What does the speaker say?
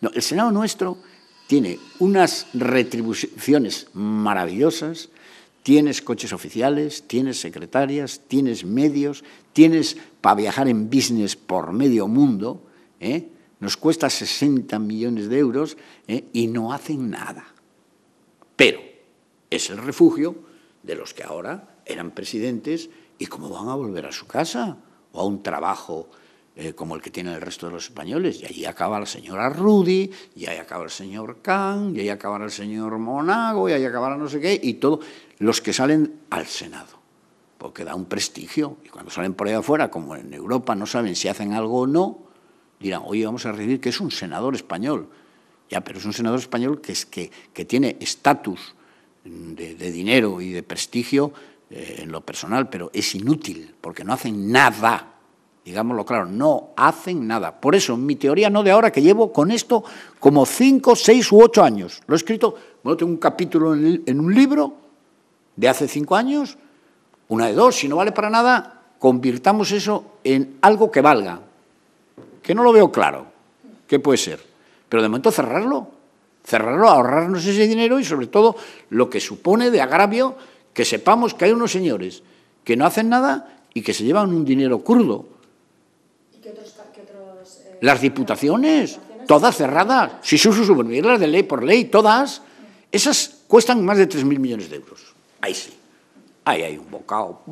No, el Senado nuestro tiene unas retribuciones maravillosas, tienes coches oficiales, tienes secretarias, tienes medios, tienes para viajar en business por medio mundo, ¿eh? nos cuesta 60 millones de euros ¿eh? y no hacen nada. Pero es el refugio de los que ahora eran presidentes y cómo van a volver a su casa o a un trabajo eh, como el que tienen el resto de los españoles. Y ahí acaba la señora Rudy, y ahí acaba el señor Khan, y ahí acaba el señor Monago, y ahí acabará no sé qué, y todos los que salen al Senado. Porque da un prestigio. Y cuando salen por ahí afuera, como en Europa no saben si hacen algo o no, dirán, oye, vamos a recibir que es un senador español. Ya, pero es un senador español que, es, que, que tiene estatus de, de, dinero y de prestigio eh, en lo personal, pero es inútil, porque no hacen nada digámoslo claro, no hacen nada. Por eso, mi teoría no de ahora, que llevo con esto como cinco, seis u ocho años. Lo he escrito, bueno, tengo un capítulo en, un libro de hace cinco años, una de dos, si no vale para nada, convirtamos eso en algo que valga, que no lo veo claro, ¿qué puede ser? Pero de momento cerrarlo, cerrarlo, ahorrarnos ese dinero y sobre todo lo que supone de agravio que sepamos que hay unos señores que no hacen nada y que se llevan un dinero crudo las diputaciones, todas cerradas, si su las de ley por ley, todas, esas cuestan más de 3.000 millones de euros. Ahí sí, ahí hay un bocado.